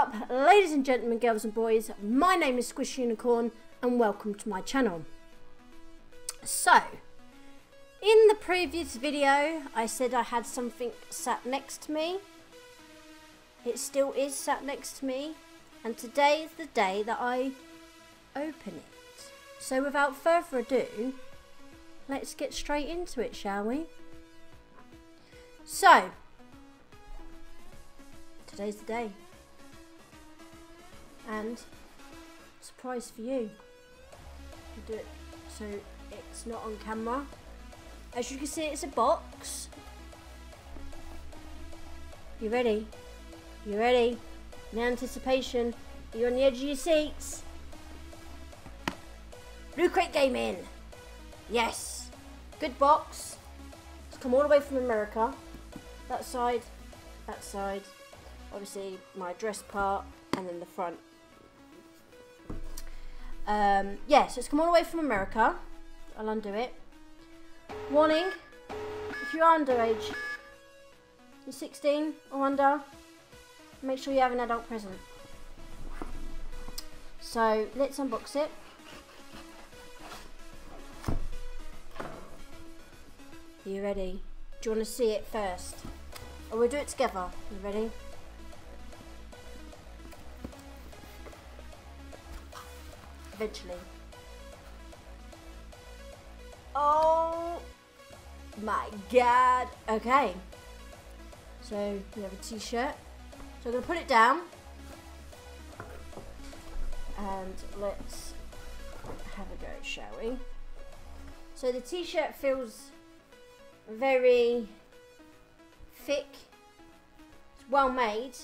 up, ladies and gentlemen, girls and boys? My name is Squish Unicorn, and welcome to my channel. So, in the previous video, I said I had something sat next to me. It still is sat next to me, and today is the day that I open it. So, without further ado, let's get straight into it, shall we? So, today's the day and surprise for you. I'll do it so it's not on camera. As you can see, it's a box. You ready? You ready? In anticipation, you're on the edge of your seats. Loot Crate Gaming. Yes. Good box. It's come all the way from America. That side, that side. Obviously, my dress part, and then the front. Um, yeah, so it's come all the way from America. I'll undo it. Warning, if you're underage, you're 16 or under, make sure you have an adult present. So let's unbox it. Are you ready? Do you want to see it first? Or we'll do it together. Are You ready? Eventually. Oh my god. Okay. So we have a t-shirt. So I'm going to put it down. And let's have a go, shall we? So the t-shirt feels very thick. It's well made.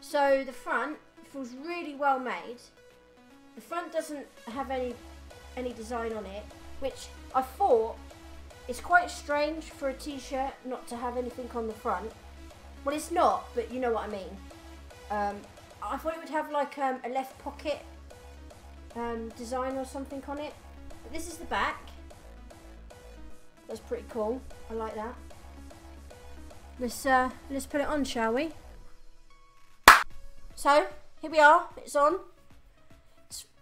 So the front feels really well made. The front doesn't have any any design on it, which I thought is quite strange for a t-shirt not to have anything on the front. Well, it's not, but you know what I mean. Um, I thought it would have like um, a left pocket um, design or something on it. But this is the back. That's pretty cool. I like that. Let's uh, let's put it on, shall we? So here we are. It's on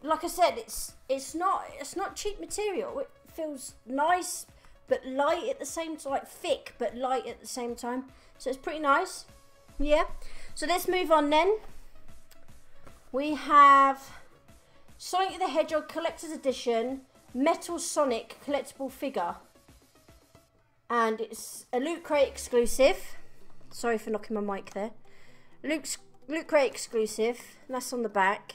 like I said, it's it's not it's not cheap material. It feels nice but light at the same time, like thick but light at the same time. So it's pretty nice. Yeah. So let's move on then. We have Sonic the Hedgehog Collector's Edition Metal Sonic collectible figure. And it's a Loot Crate exclusive. Sorry for knocking my mic there. Luke's Loot Crate exclusive. that's on the back.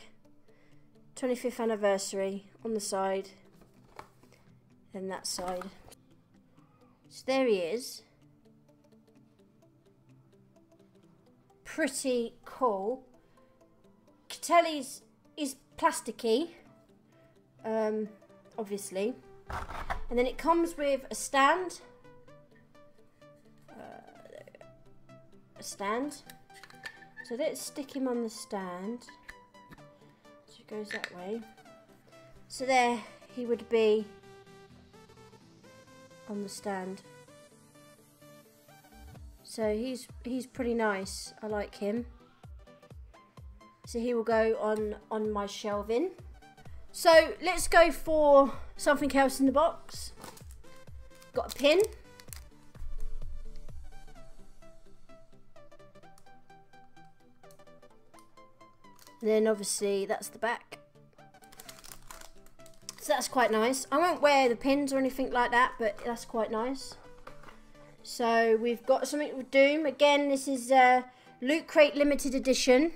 25th anniversary on the side. Then that side. So there he is. Pretty cool. Catelli's is plasticky. Um, obviously. And then it comes with a stand. Uh, a stand. So let's stick him on the stand goes that way. So there he would be on the stand. So he's he's pretty nice. I like him. So he will go on on my shelving. So let's go for something else in the box. Got a pin. Then obviously that's the back. So that's quite nice. I won't wear the pins or anything like that, but that's quite nice. So we've got something with Doom. Again, this is uh, Loot Crate Limited Edition.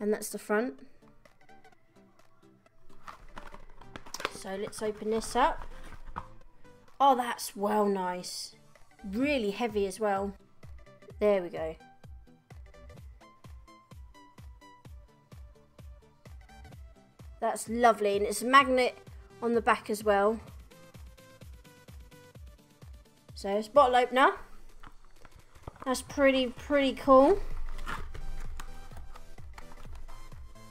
And that's the front. So let's open this up. Oh, that's well nice. Really heavy as well. There we go. That's lovely. And it's a magnet on the back as well. So it's bottle opener. That's pretty, pretty cool.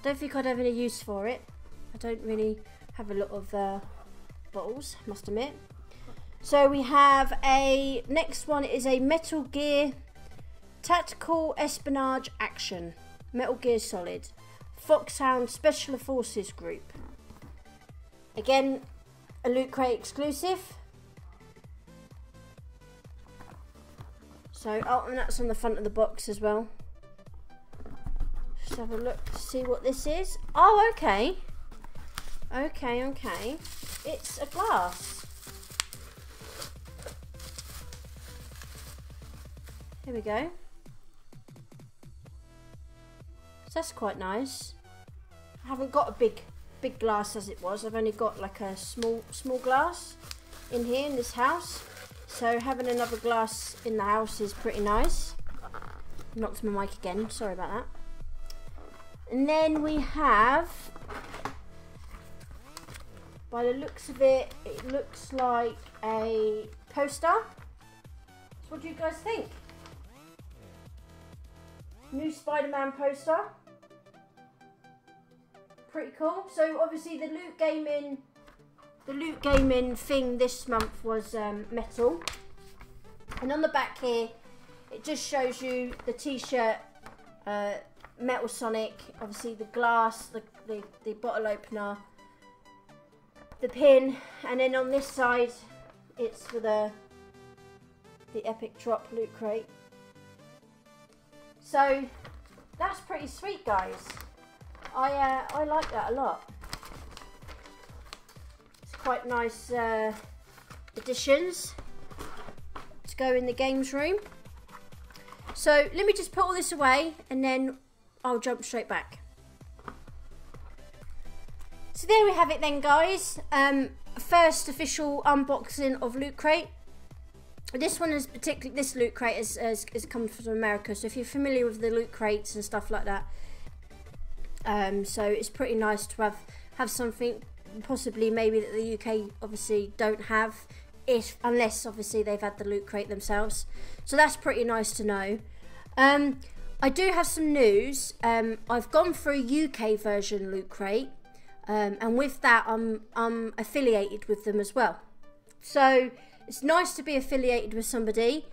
Don't think I'd have any use for it. I don't really have a lot of uh, bottles, must admit. So we have a, next one is a Metal Gear Tactical Espionage Action. Metal Gear Solid. Foxhound Special Forces Group. Again, a Loot Crate exclusive. So, oh, and that's on the front of the box as well. Just have a look to see what this is. Oh, okay. Okay, okay. It's a glass. Here we go. That's quite nice. I haven't got a big big glass as it was. I've only got like a small small glass in here in this house. So having another glass in the house is pretty nice. Knocked my mic again, sorry about that. And then we have, by the looks of it, it looks like a poster. So what do you guys think? New Spider-Man poster. Pretty cool. So obviously the Loot Gaming, the Loot Gaming thing this month was um, metal. And on the back here, it just shows you the t-shirt, uh, Metal Sonic, obviously the glass, the, the, the bottle opener, the pin, and then on this side, it's for the the Epic Drop Loot Crate. So that's pretty sweet, guys. I uh, I like that a lot. It's quite nice uh, additions to go in the games room. So let me just put all this away and then I'll jump straight back. So there we have it then guys. Um, first official unboxing of Loot Crate. This one is particularly, this Loot Crate has, has, has come from America. So if you're familiar with the Loot Crates and stuff like that. Um, so it's pretty nice to have, have something possibly maybe that the UK obviously don't have if unless obviously they've had the loot crate themselves. So that's pretty nice to know. Um, I do have some news. Um, I've gone for a UK version loot crate. Um, and with that I'm, I'm affiliated with them as well. So it's nice to be affiliated with somebody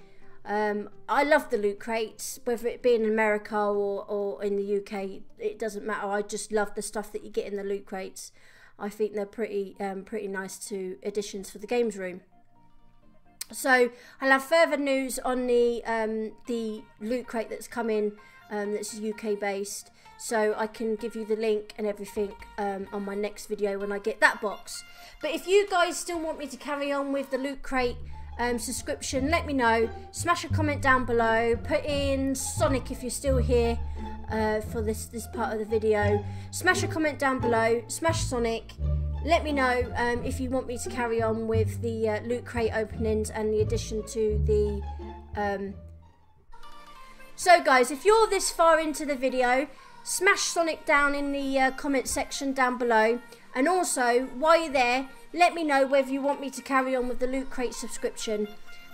um, I love the loot crates, whether it be in America or, or in the UK, it doesn't matter. I just love the stuff that you get in the loot crates. I think they're pretty um, pretty nice to additions for the games room. So I'll have further news on the um, the loot crate that's coming um, that's UK based. So I can give you the link and everything um, on my next video when I get that box. But if you guys still want me to carry on with the loot crate um, subscription, let me know. Smash a comment down below. Put in Sonic if you're still here uh, for this this part of the video. Smash a comment down below. Smash Sonic let me know um, if you want me to carry on with the uh, loot crate openings and the addition to the um... so guys if you're this far into the video smash Sonic down in the uh, comment section down below and also while you're there let me know whether you want me to carry on with the loot crate subscription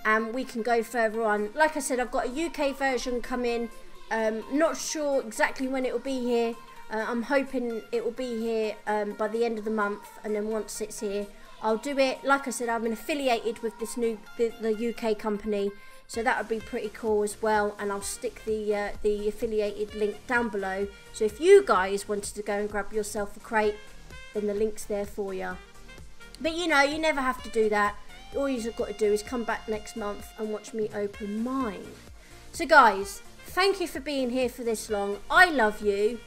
and we can go further on like I said I've got a UK version coming um, not sure exactly when it will be here uh, I'm hoping it will be here um, by the end of the month, and then once it's here, I'll do it. Like I said, I'm affiliated with this new the, the UK company, so that would be pretty cool as well. And I'll stick the uh, the affiliated link down below. So if you guys wanted to go and grab yourself a crate, then the link's there for you. But you know, you never have to do that. All you've got to do is come back next month and watch me open mine. So guys, thank you for being here for this long. I love you.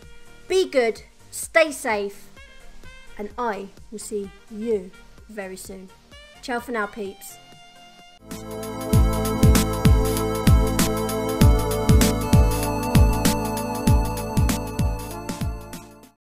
Be good, stay safe, and I will see you very soon. Ciao for now, peeps.